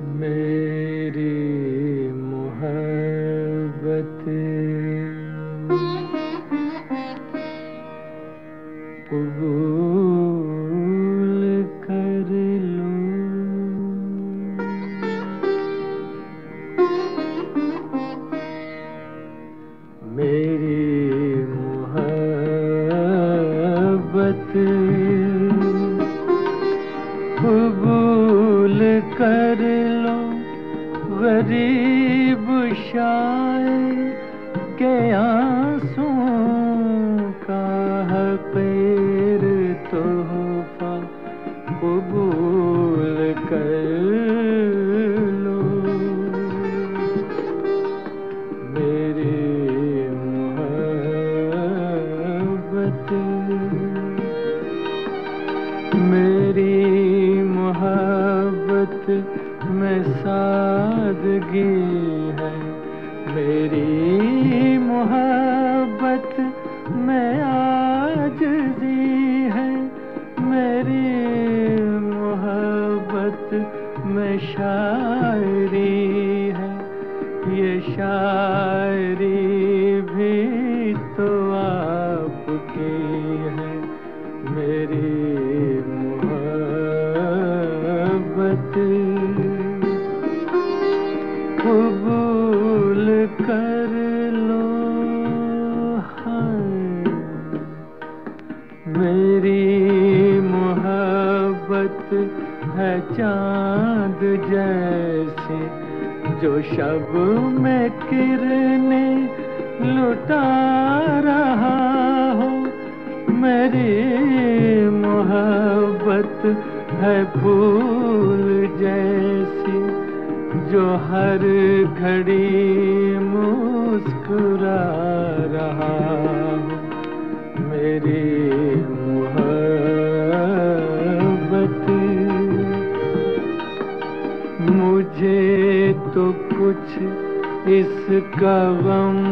میری محبت۔ قبول کر لو۔ میری محبت۔ قبول کر لو غریب شاعر کے آنسوں کا حقیر تحفہ قبول کر لو میری محبت محبت میں سادگی ہے۔ میری محبت میں آجزی جی ہے۔ میری محبت میں شاعری ہے۔ یہ شاعری قبول کر لو ہے میری محبت ہے چاند جیسے، جو شب میں کرنے لٹا رہا ہو۔ میری محبت ہے پھول جیسی۔ جو ہر گھڑی مسکرا رہا میری محبت مجھے تو کچھ اس کا غم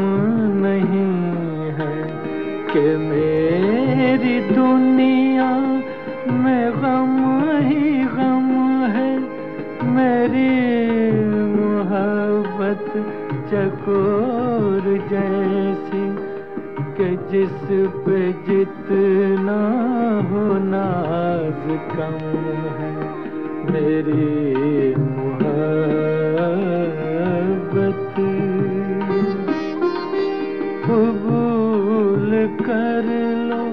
نہیں ہے کہ میری دنیا میں غم ہی غم ہے میری چکور جیسی کہ جس پہ جتنا ہو ناز کم ہے میری محبت قبول کر لو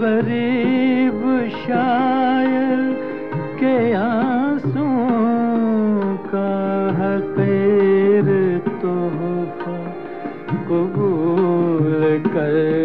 غریب شاعر کو قبول کر